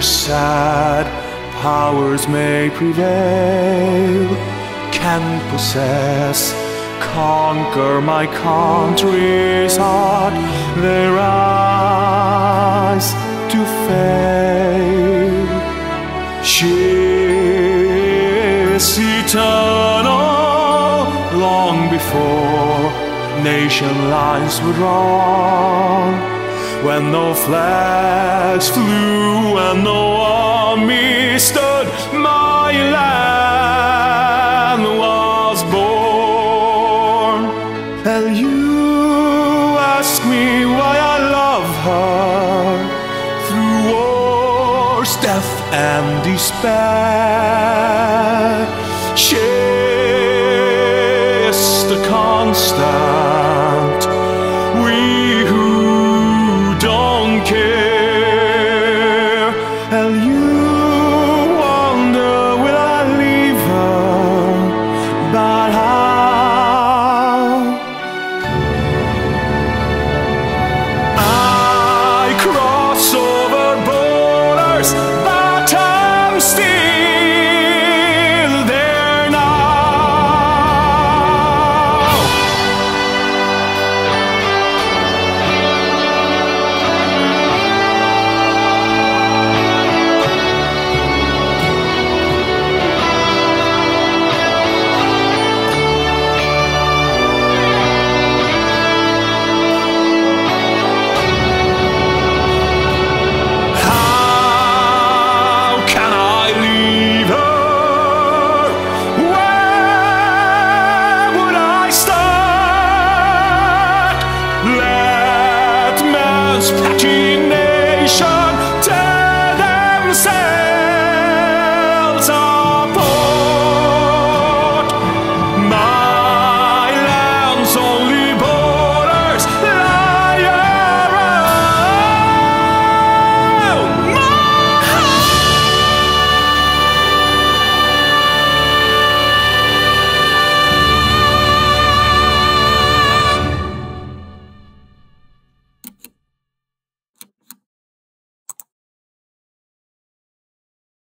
sad powers may prevail, can possess, conquer my country's heart, their eyes to fail. She is eternal, long before nation lines were drawn. When no flags flew and despair. She Chase the constant. Patches.